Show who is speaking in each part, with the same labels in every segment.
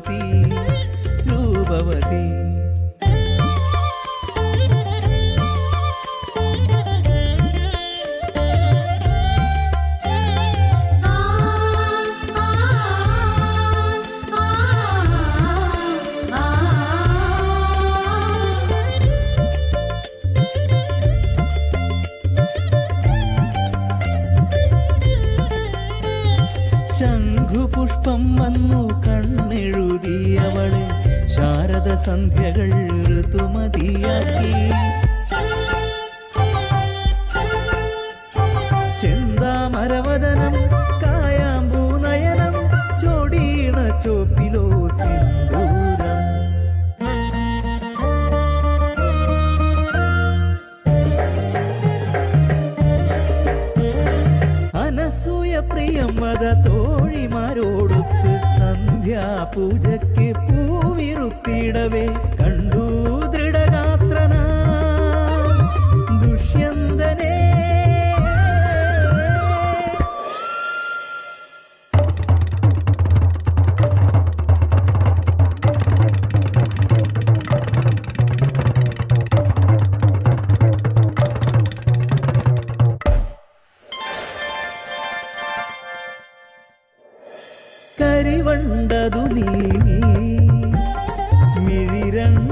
Speaker 1: രൂപവതി രൂപവതി. ശംഖുപുഷ്പം വന്നു കണ്ണെഴുതിയവളെ ശാരദ സന്ധ്യകൾ ഋതുമതിയാക്കി സന്ധ്യാപൂജയ്ക്ക് പൂവിരുത്തിടവേ കണ്ടു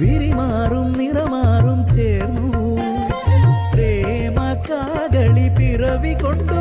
Speaker 1: വിരിമാറും നിറമാറും ചേർന്നു പ്രേമ കാകളി പിറവി കൊണ്ടു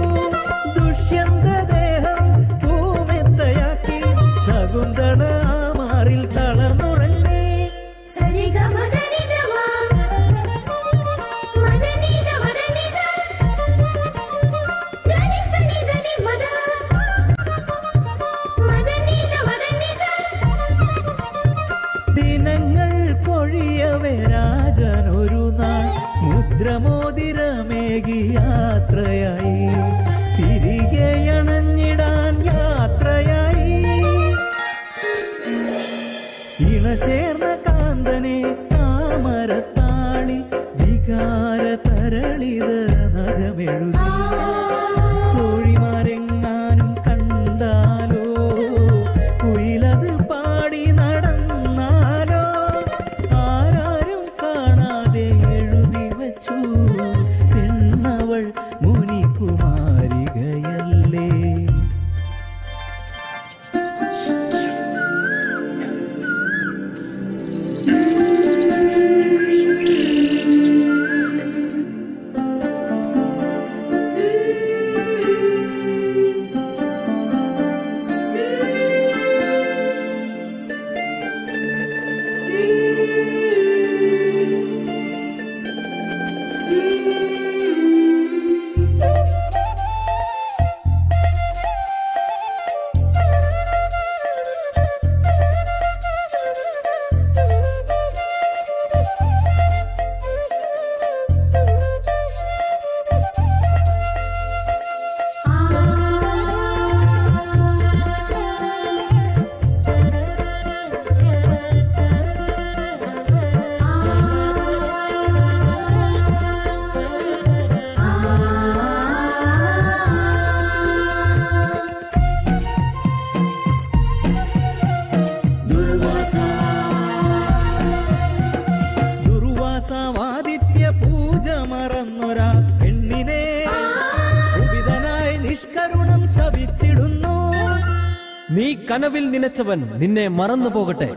Speaker 2: നീ കനവിൽ നിനച്ചവൻ നിന്നെ മറന്നു പോകട്ടെ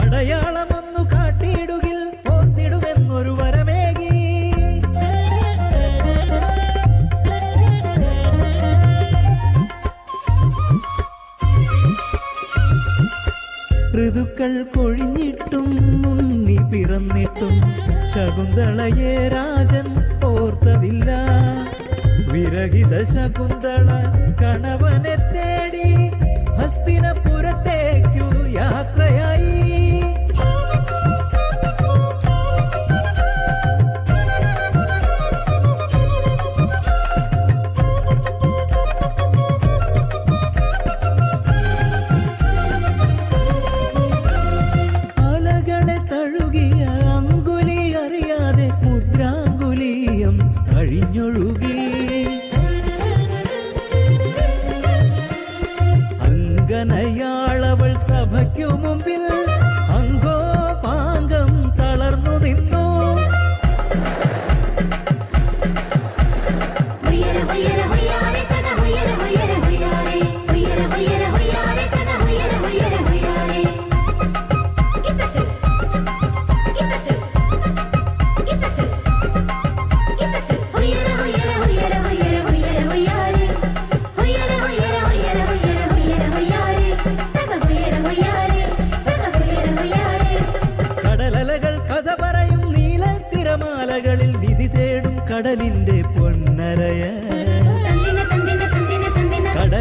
Speaker 1: അടയാളമൊന്നു കാട്ടിയിടുകിൽ ഓർത്തിടുമെന്നൊരു വരമേകി. ഋതുക്കൾ കൊഴിഞ്ഞിട്ടും ഉണ്ണി പിറന്നിട്ടും ശകുന്തളയെ രാജൻ ഓർത്തതില്ല. വിരഹിത ശകുന്തള കണവനെ തേടി ഹസ്തിനപുരത്തേക്കു
Speaker 3: യാത്ര arugiya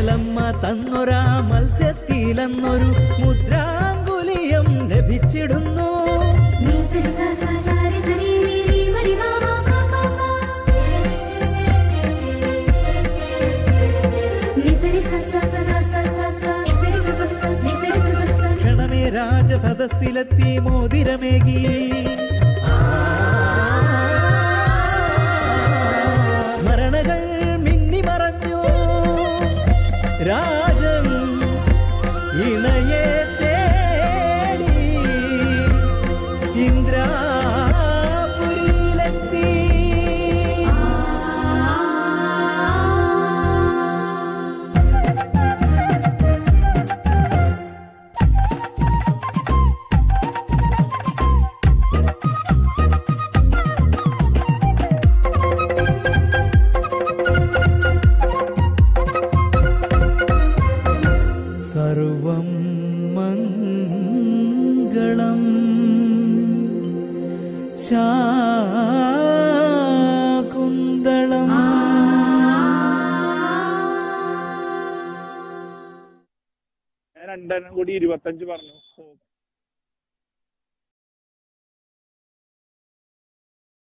Speaker 1: വേലമ്മ തന്നൊരാ മത്സ്യത്തിലെന്നൊരു മുദ്രാങ്കുലിയം ലഭിച്ചിടുന്നു. ക്ഷണമേ രാജസദസ്സിലെത്തി മോതിരമേകി. ആ Lấy ശാകുന്തളം.
Speaker 4: ഞാൻ രണ്ടെണ്ണം കൂടി ഇരുപത്തഞ്ച് പറഞ്ഞു.